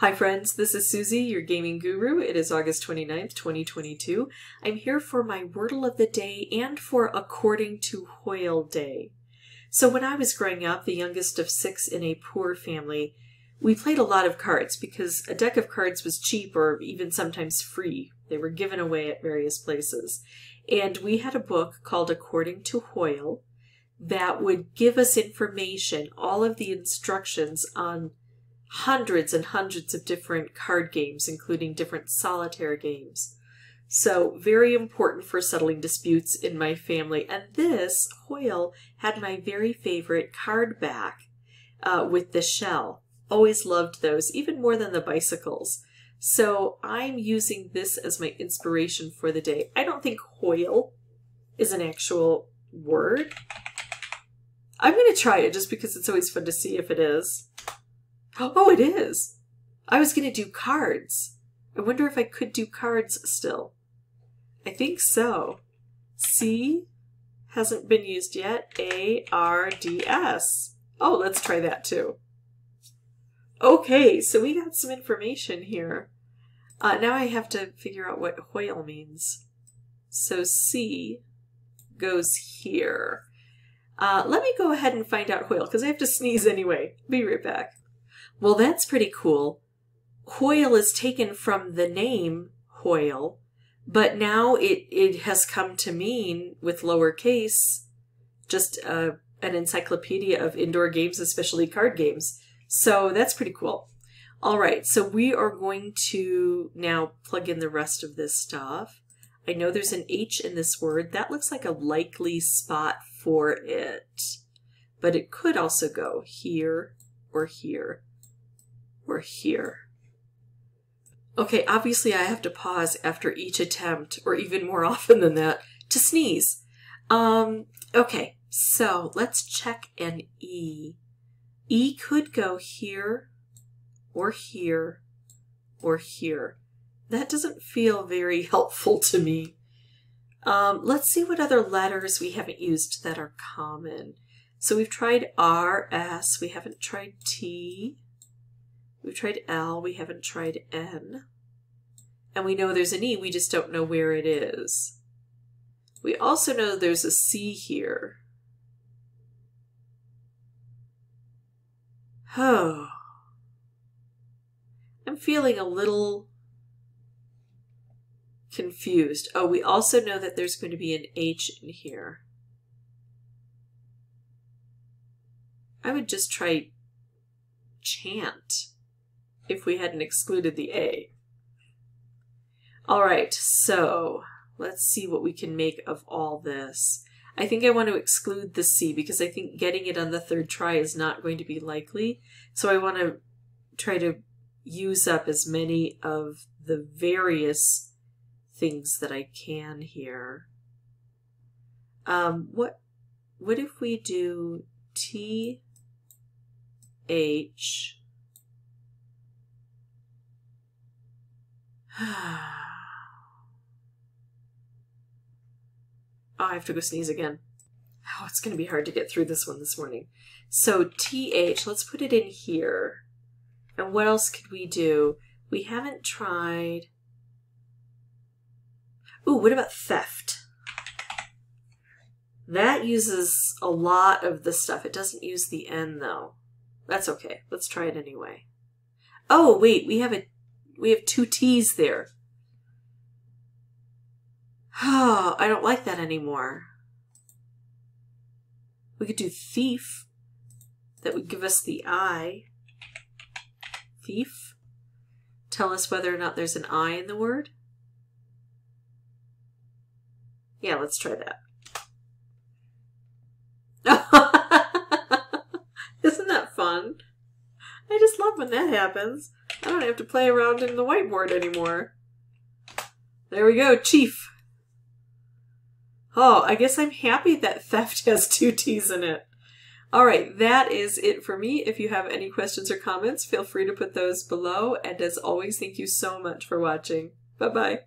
Hi friends, this is Suzy, your gaming guru. It is August 29th, 2022. I'm here for my Wordle of the Day and for According to Hoyle Day. So when I was growing up, the youngest of six in a poor family, we played a lot of cards because a deck of cards was cheap or even sometimes free. They were given away at various places. And we had a book called According to Hoyle that would give us information, all of the instructions on hundreds and hundreds of different card games, including different solitaire games. So, very important for settling disputes in my family. And this, Hoyle, had my very favorite card back uh, with the shell. Always loved those, even more than the bicycles. So, I'm using this as my inspiration for the day. I don't think Hoyle is an actual word. I'm going to try it just because it's always fun to see if it is. Oh, it is. I was going to do cards. I wonder if I could do cards still. I think so. C hasn't been used yet. A R D S. Oh, let's try that too. Okay, so we got some information here. Uh, now I have to figure out what Hoyle means. So C goes here. Uh, let me go ahead and find out Hoyle because I have to sneeze anyway. Be right back. Well, that's pretty cool. Hoyle is taken from the name Hoyle, but now it, it has come to mean, with lowercase, just uh, an encyclopedia of indoor games, especially card games. So that's pretty cool. All right, so we are going to now plug in the rest of this stuff. I know there's an H in this word. That looks like a likely spot for it. But it could also go here or here or here. Okay, obviously I have to pause after each attempt, or even more often than that, to sneeze. Um, okay, so let's check an E. E could go here, or here, or here. That doesn't feel very helpful to me. Um, let's see what other letters we haven't used that are common. So we've tried R, S, we haven't tried T. We've tried L, we haven't tried N. And we know there's an E, we just don't know where it is. We also know there's a C here. Oh. I'm feeling a little confused. Oh, we also know that there's going to be an H in here. I would just try chant if we hadn't excluded the A. All right, so let's see what we can make of all this. I think I want to exclude the C because I think getting it on the third try is not going to be likely. So I want to try to use up as many of the various things that I can here. Um, what what if we do T H oh, I have to go sneeze again. Oh, it's going to be hard to get through this one this morning. So TH, let's put it in here. And what else could we do? We haven't tried... Ooh, what about theft? That uses a lot of the stuff. It doesn't use the N, though. That's okay. Let's try it anyway. Oh, wait, we have a we have two T's there. Oh, I don't like that anymore. We could do thief. That would give us the I. Thief. Tell us whether or not there's an I in the word. Yeah, let's try that. Isn't that fun? I just love when that happens. I don't have to play around in the whiteboard anymore. There we go, Chief. Oh, I guess I'm happy that theft has two T's in it. All right, that is it for me. If you have any questions or comments, feel free to put those below. And as always, thank you so much for watching. Bye-bye.